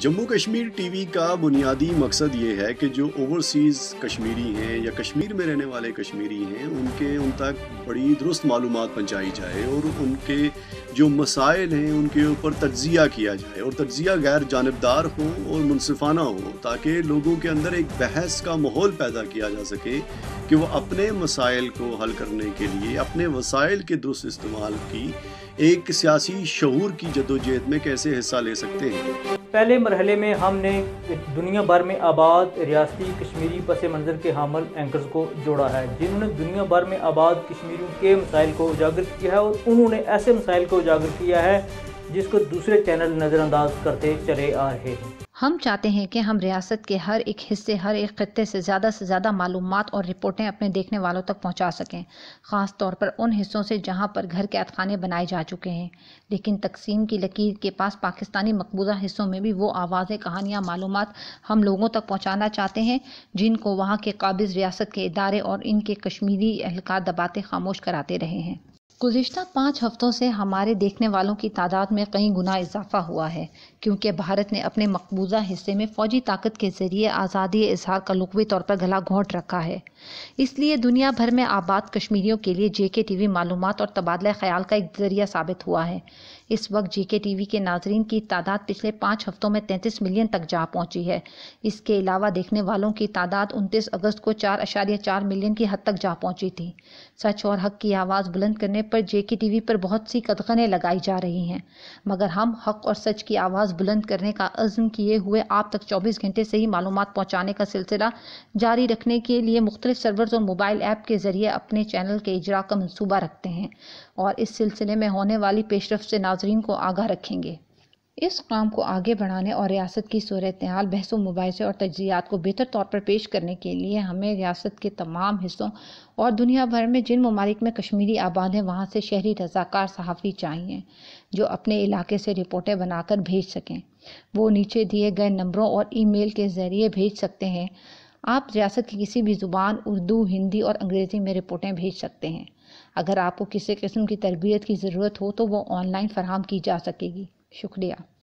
Jammu Kashmir T V کا بنیادی مقصد یہ ہے کہ جو اوورسیز کشمیری ہیں یا کشمیر میں رہنے والے کشمیری ہیں، ان کے، ان تک بڑی درست معلومات پہنچائی جائے اور ان کے جو مسائل ہیں، ان کے اوپر تجزیہ کیا جائے اور تجزیہ غیر جانبدار ہو اور منصفانہ ہو تاکہ لوگوں کے اندر ایک بحث کا ماحول پیدا کیا جا سکے کہ وہ اپنے مسائل کو حل کرنے کے لیے، اپنے وسائل کے درست استعمال کی ایک سیاسی شعور کی جدوجہد میں کیسے حصہ لے سکتے ہیں؟ پہلے مرحلے میں ہم نے دنیا بھر میں آباد ریاستی کشمیری پس منظر کے حامل اینکرز کو جوڑا ہے۔ جنہوں نے دنیا بھر میں آباد کشمیریوں کے مسائل کو اجاگر کیا ہے اور انہوں نے ایسے مسائل کو اجاگر کیا ہے جس کو دوسرے چینل نظر انداز کرتے چلے آ رہے ہیں۔ ہم چاہتے ہیں کہ ہم ریاست کے ہر ایک حصے، ہر ایک خطے سے زیادہ سے زیادہ معلومات اور رپورٹیں اپنے دیکھنے والوں تک پہنچا سکیں، خاص طور پر ان حصوں سے جہاں پر گھر کے خانے بنائے جا چکے ہیں۔ لیکن تقسیم کی لکیر کے پاس پاکستانی مقبوضہ حصوں میں بھی وہ آوازیں، کہانیاں، معلومات ہم لوگوں تک پہنچانا چاہتے ہیں، جن کو وہاں کے قابض ریاست کے ادارے اور ان کے کشمیری اہلکار دباتے خاموش کراتے رہے ہیں۔ گزشتہ پانچ ہفتوں سے ہمارے دیکھنے والوں کی تعداد میں کئی گنا اضافہ ہوا ہے، کیونکہ بھارت نے اپنے مقبوضہ حصے میں فوجی طاقت کے ذریعے آزادی اظہار کا لغوی طور پر گلا گھونٹ رکھا ہے۔ اس لیے دنیا بھر میں آباد کشمیریوں کے لیے جے کے ٹی وی معلومات اور تبادلہ خیال کا ایک ذریعہ ثابت ہوا ہے۔ اس وقت جے کے ٹی وی کے ناظرین کی تعداد پچھلے پانچ ہفتوں میں تینتیس ملین تک جا پہنچی ہے۔ اس کے علاوہ دیکھنے والوں کی تعداد انتیس اگست کو چار اشاریہ چار ملین کی حد تک جا پہنچی تھی۔ سچ اور حق کی آواز بلند کرنے پر جے کے ٹی وی پر بہت سی قدغنیں لگائی جا رہی ہیں۔ مگر ہم حق اور سچ کی آواز بلند کرنے کا عزم کیے ہوئے آپ تک چوبیس گھنٹے سے ہی معلومات پہنچانے کا سلسلہ جاری رکھنے کے لیے مختلف سرورز اور موبائل ایپ کے ذریعے اپنے چینل کے اجرا کا منصوبہ رکھتے ہیں اور اس سلسلے میں ہونے والی پیش رفت سے ناظرین کو آگاہ رکھیں گے۔ اس کام کو آگے بڑھانے اور ریاست کی صورتحال، بحث و مباحثے اور تجزیات کو بہتر طور پر پیش کرنے کے لیے ہمیں ریاست کے تمام حصوں اور دنیا بھر میں جن ممالک میں کشمیری آباد ہیں، وہاں سے شہری رضاکار صحافی چاہیے جو اپنے علاقے سے رپورٹیں بنا کر بھیج سکیں۔ وہ نیچے دیے گئے نمبروں اور ای میل کے ذریعے بھیج سکتے ہیں۔ آپ ریاست کی کسی بھی زبان، اردو، ہندی اور انگریزی میں رپورٹیں بھیج سکتے ہیں۔ اگر آپ کو کسی قسم کی تربیت کی ضرورت ہو تو وہ آن لائن فراہم کی جا سکے گی۔ شکریہ۔